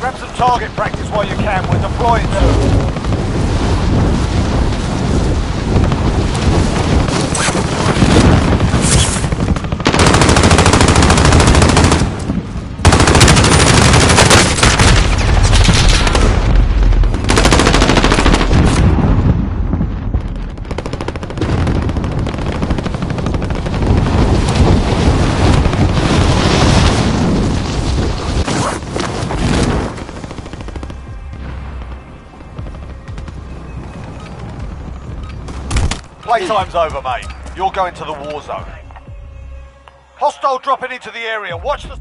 Grab some target practice while you can. We're deploying soon. Playtime's over, mate. You're going to the war zone. Hostile dropping into the area. Watch the...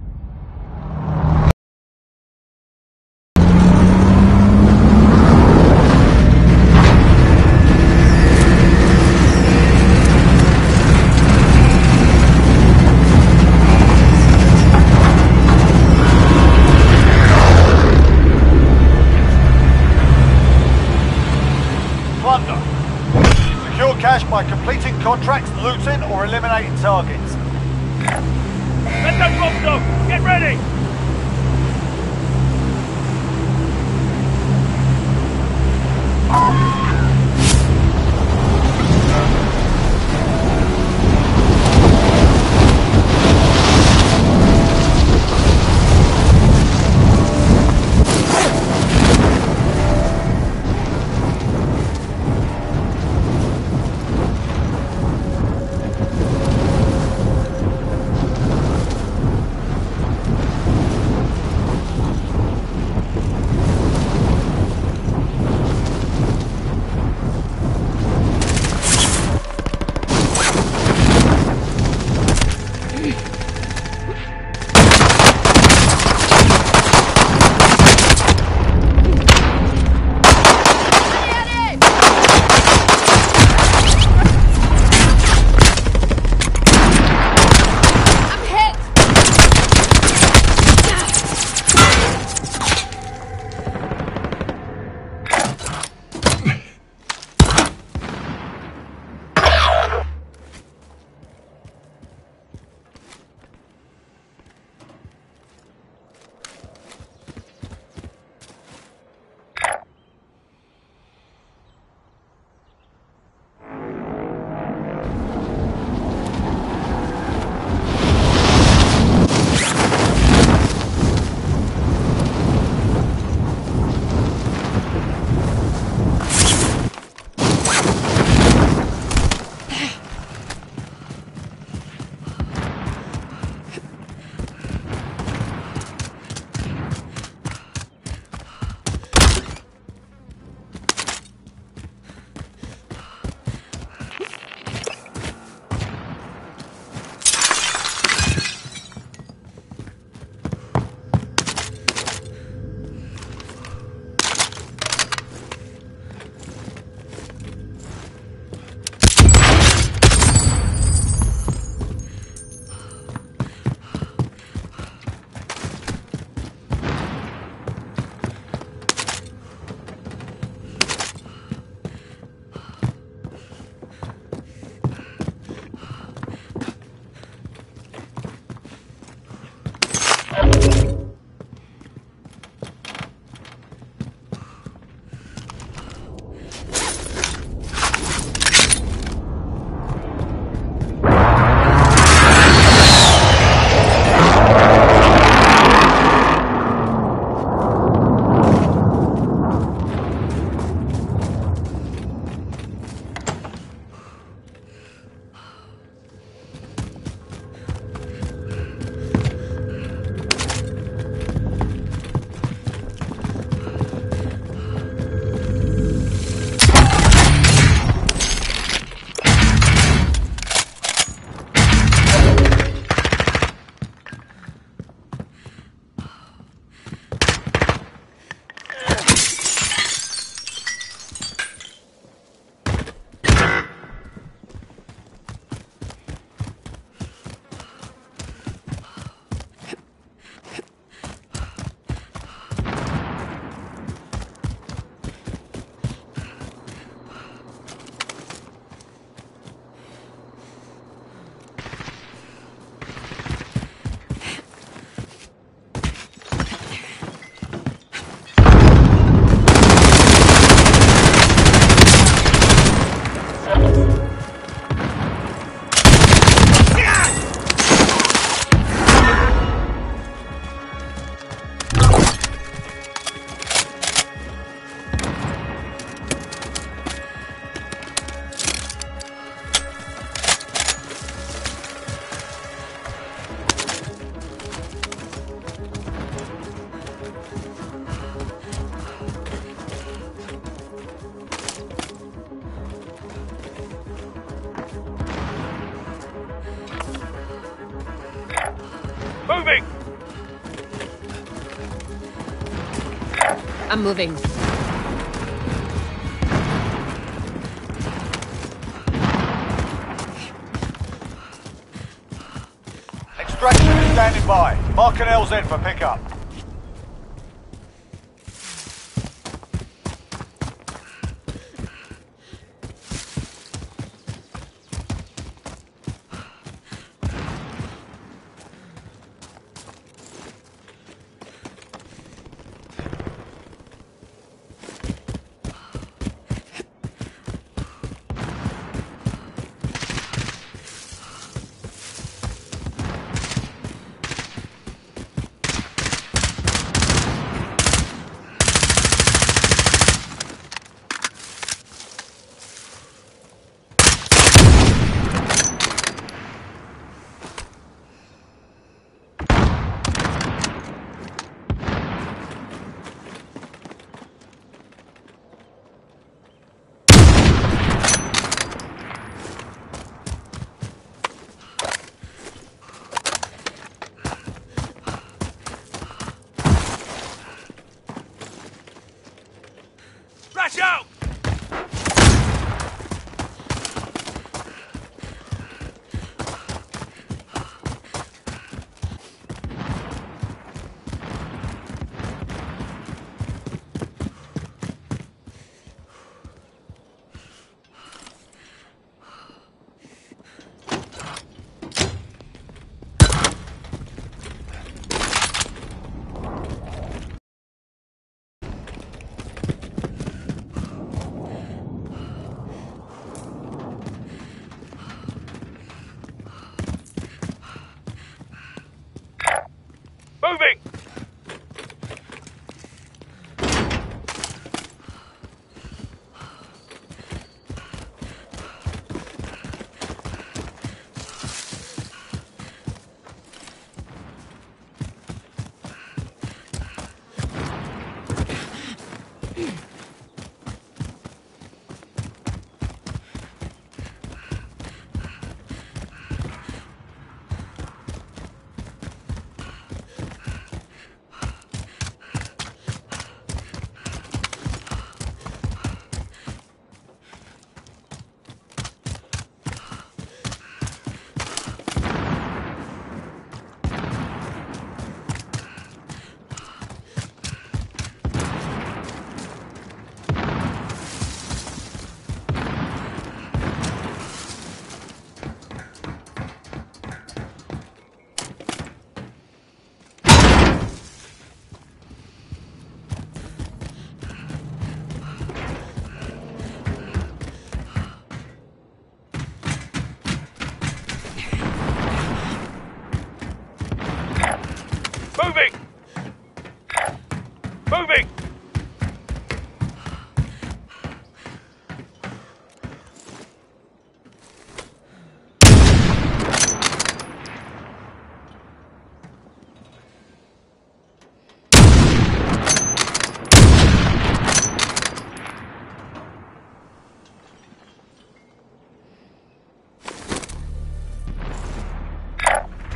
I'm moving. Extraction is standing by. Mark an LZ for pickup.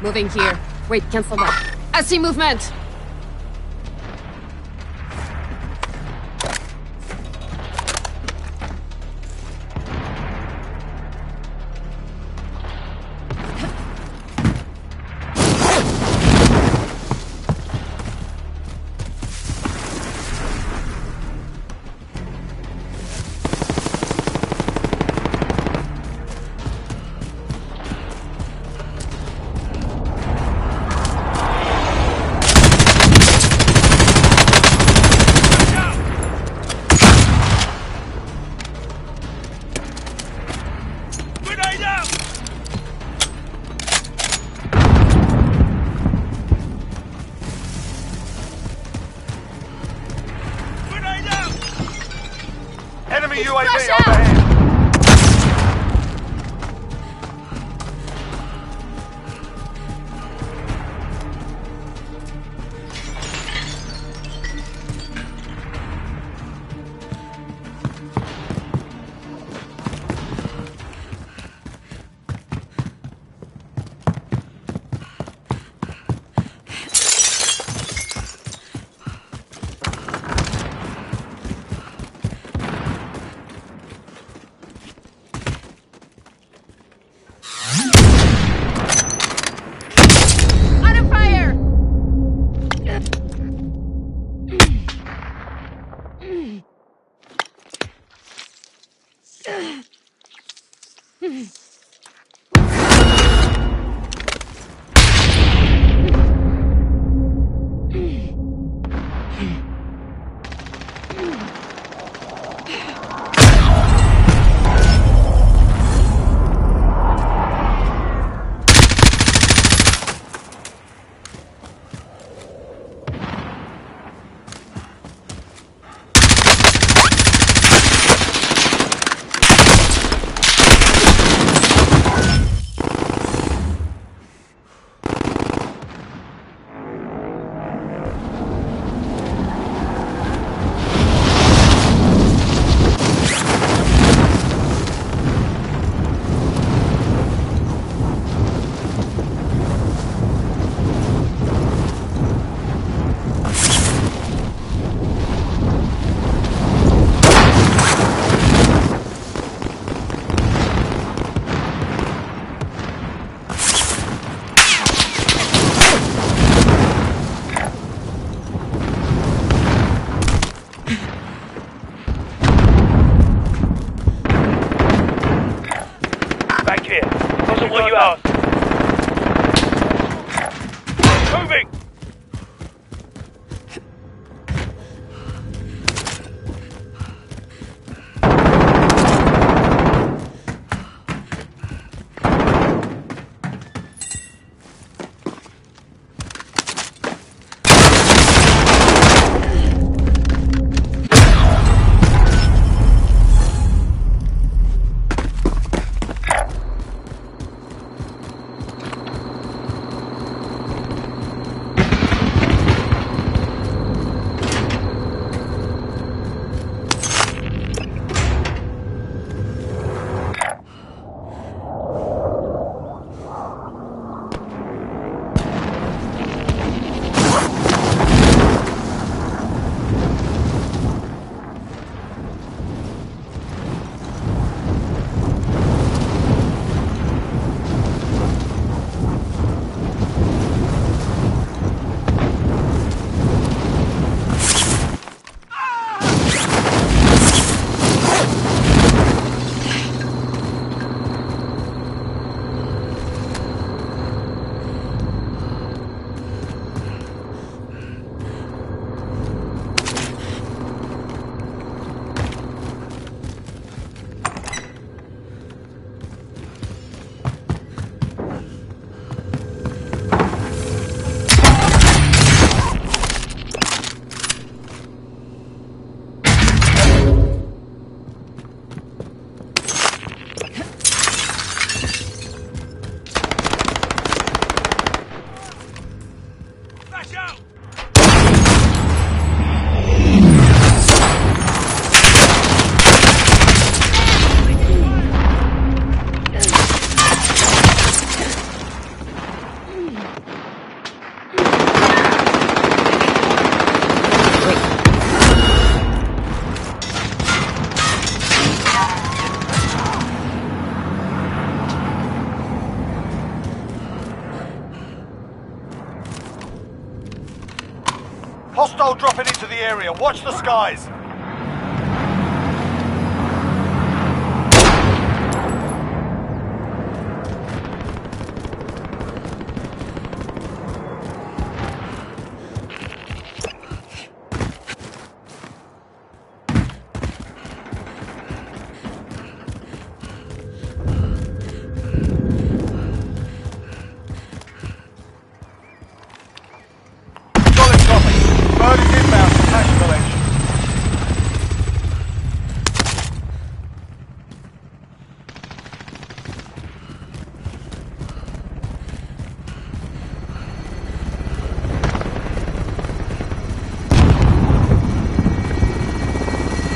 Moving here. Wait, cancel that. I see movement! Enemy UAV Watch the skies. Solid copy. Bird is inbound for cash collection.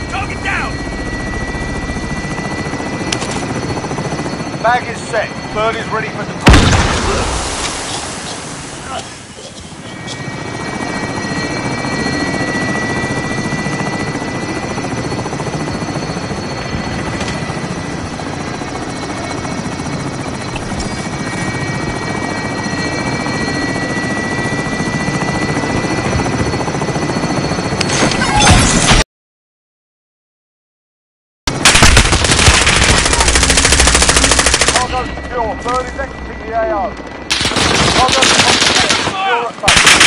Target down! Bag is set. Bird is ready for departure. Cargo secure. Bird is exiting the AO. Cargo secure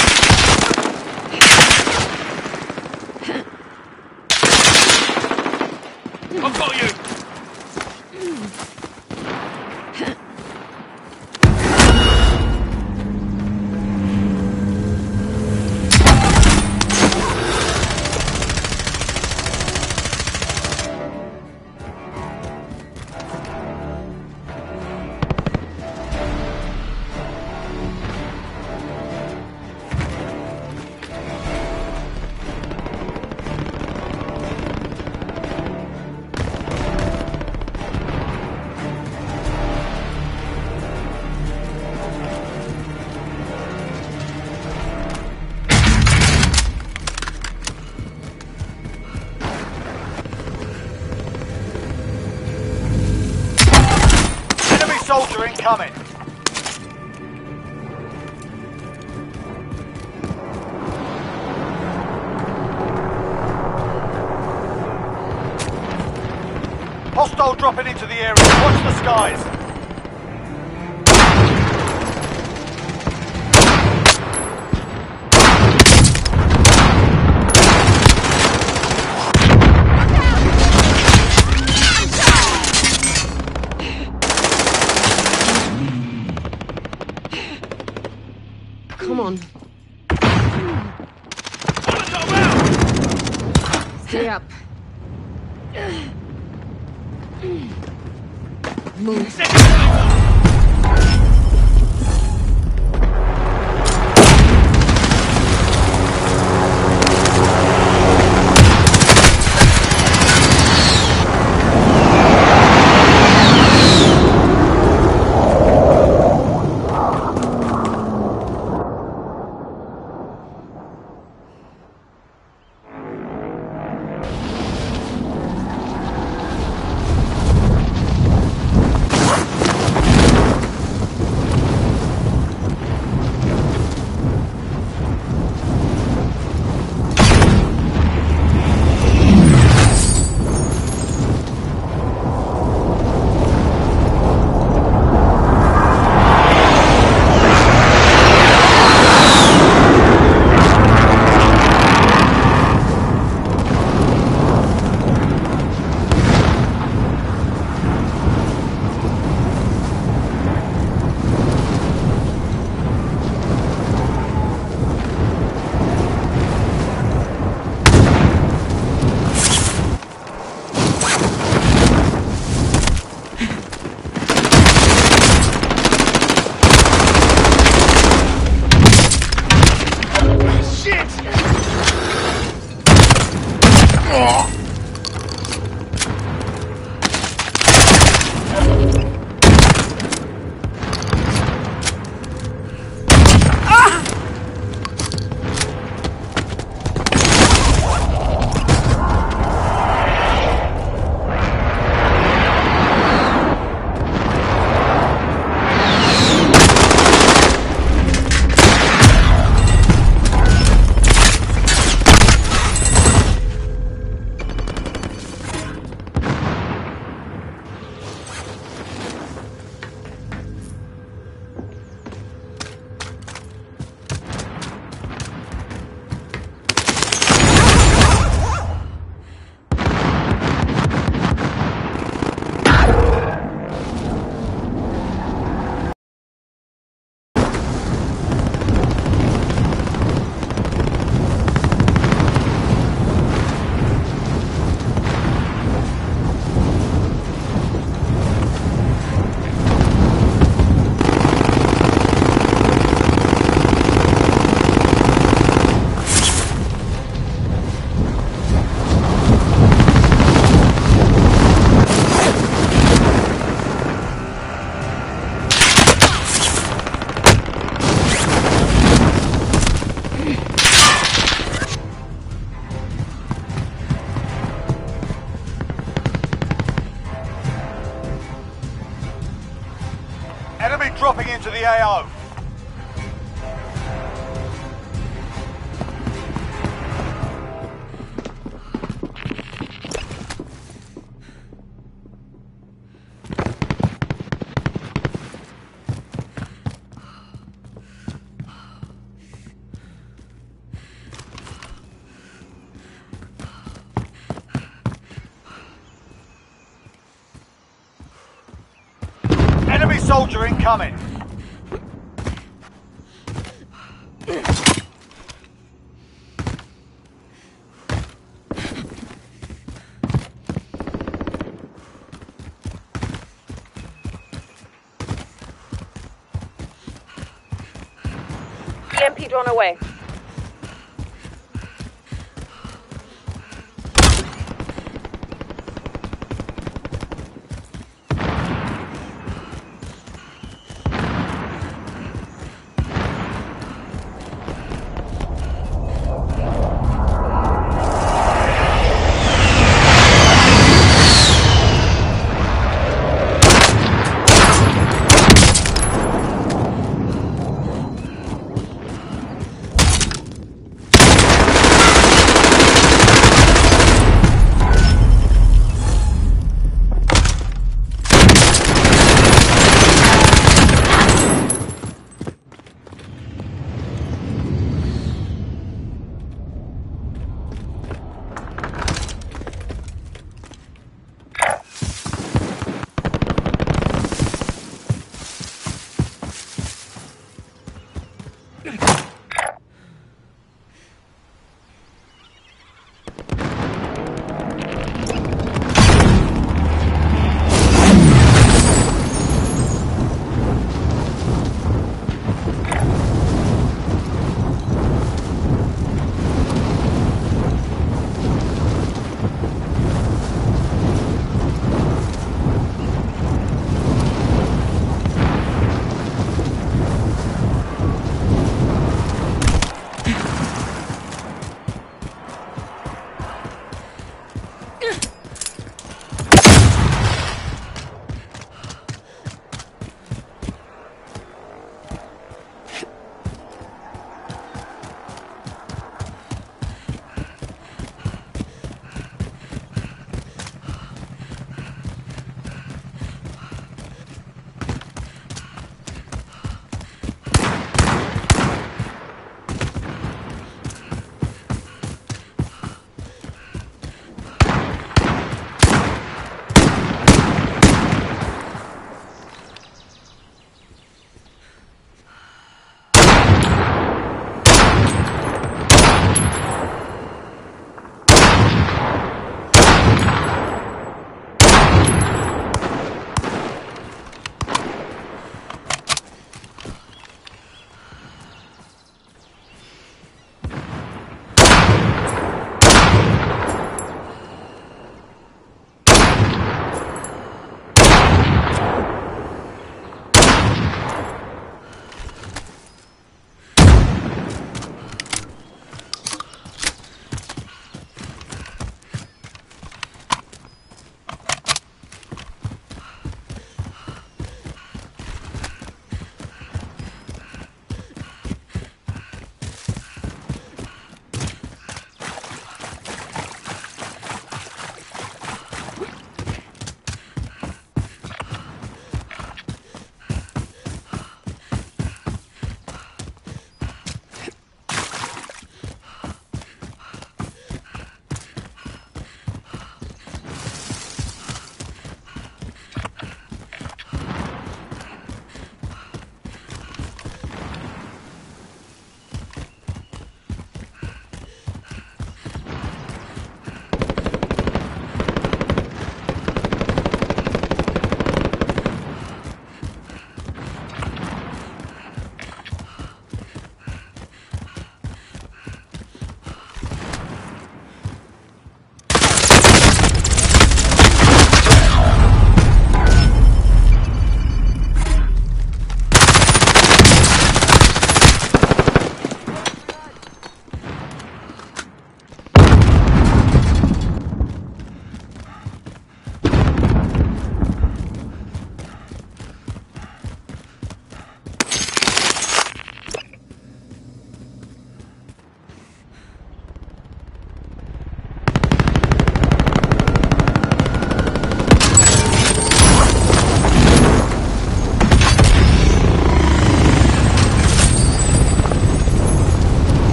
away.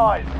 Watch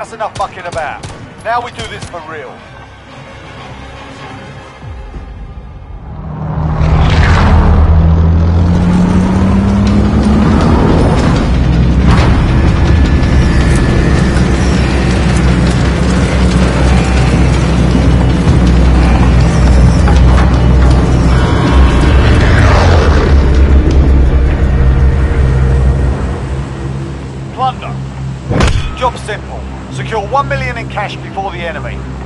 That's enough mucking about. Now we do this for real. Secure one million in cash before the enemy.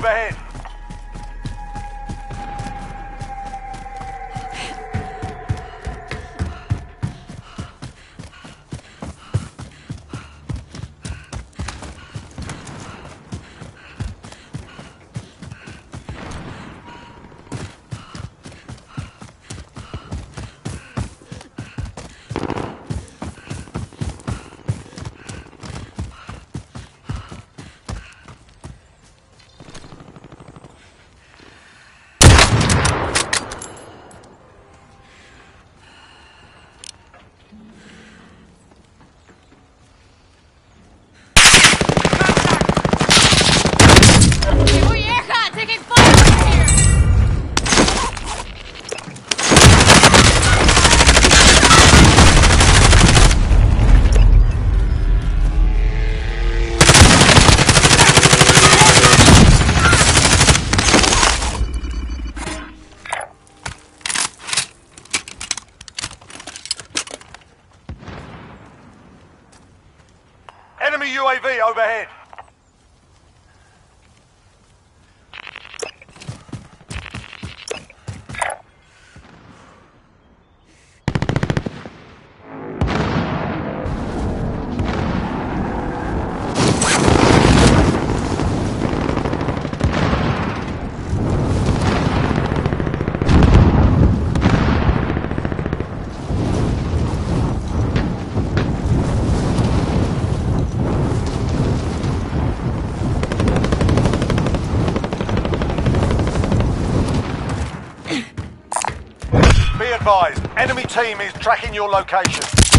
Overhead. Advised, enemy team is tracking your location.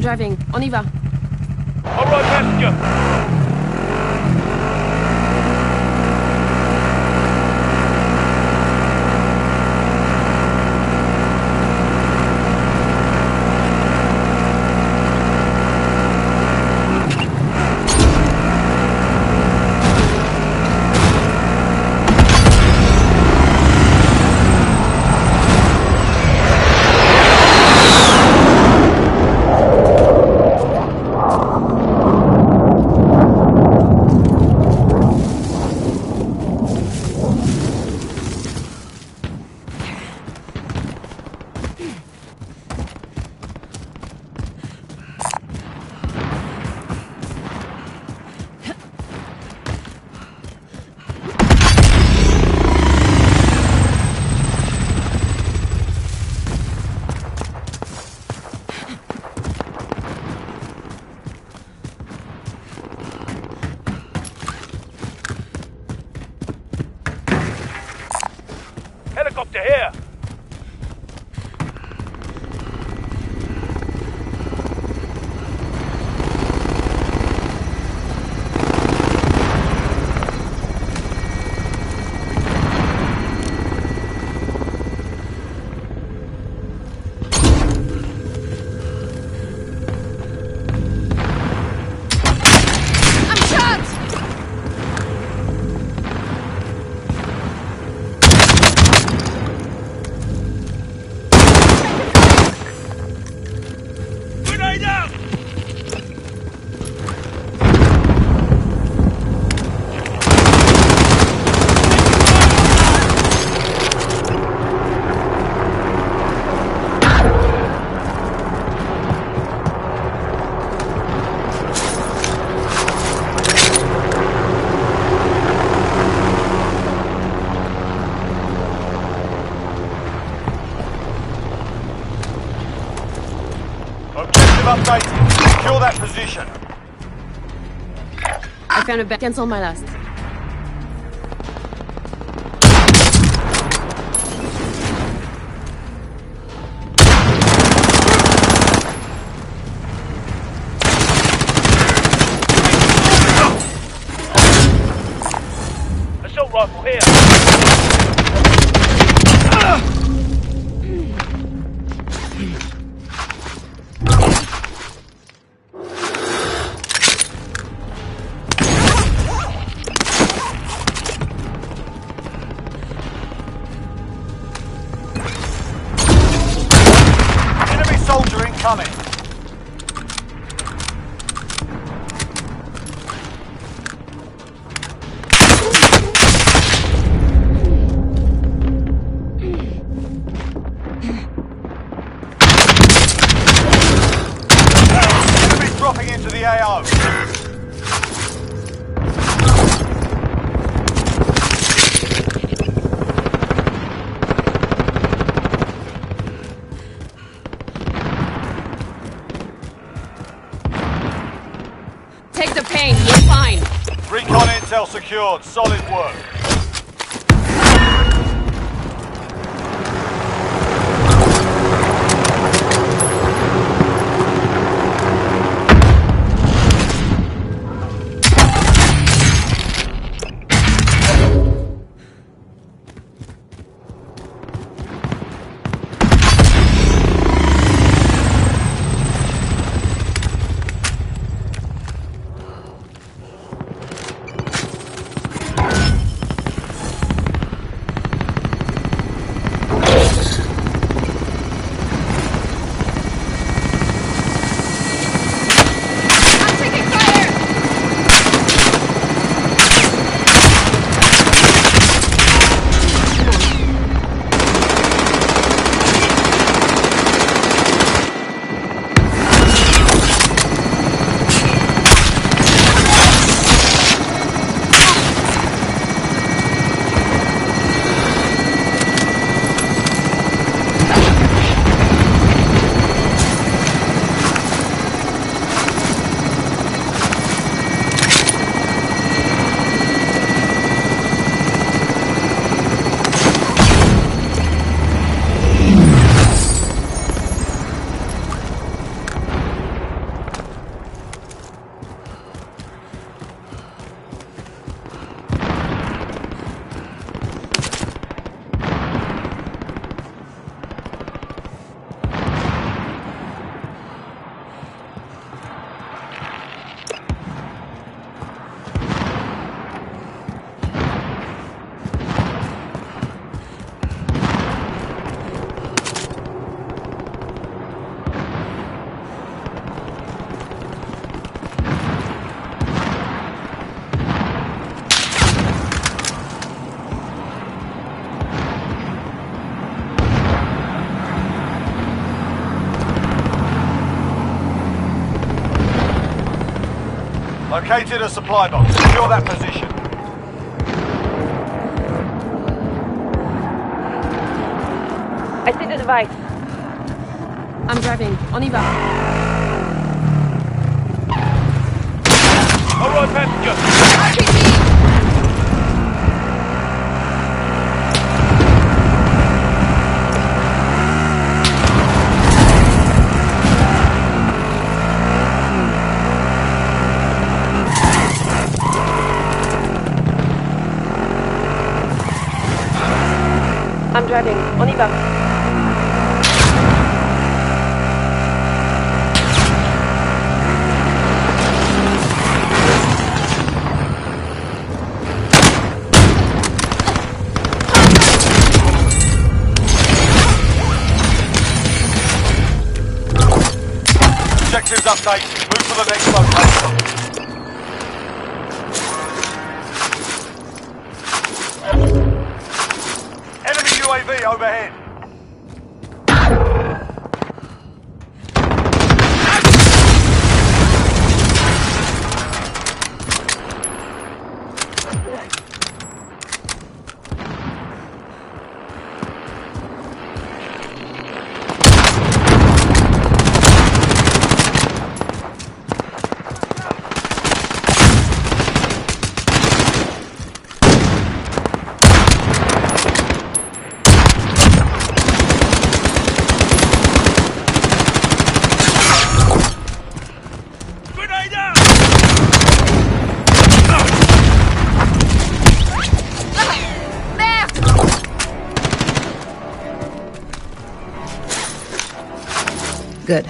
Driving. On y va. All right, passenger. Found a bed. Cancel my last. The pain. You're fine. Recon intel secured. Solid work. Located a supply box. Secure that position. I see the device. I'm driving. On y va. All right, passenger. Driving. On y va. Objectives updated. Move to the next location. Good.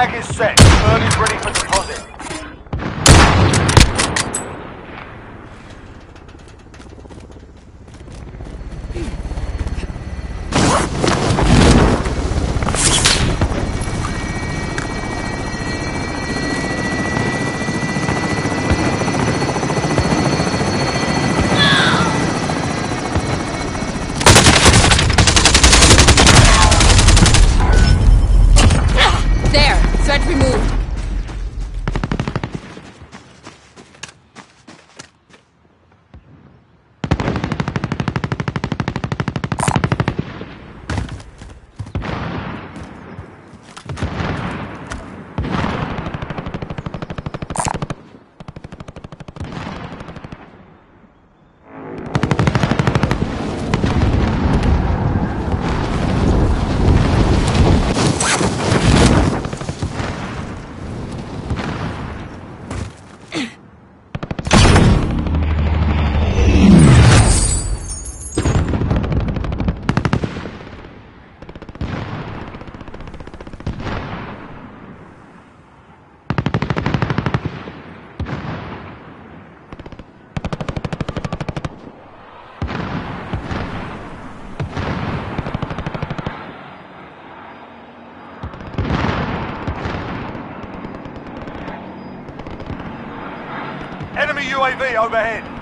Flag is set. Bird is. over overhead.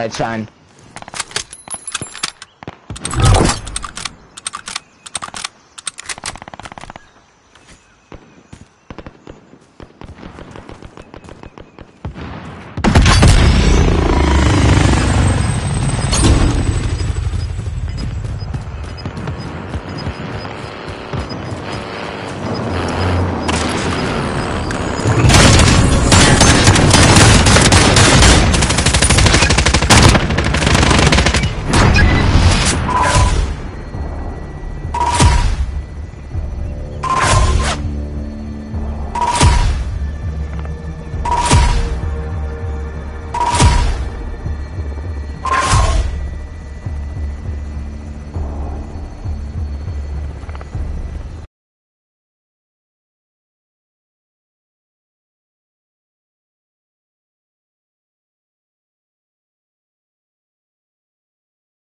Alright, it's.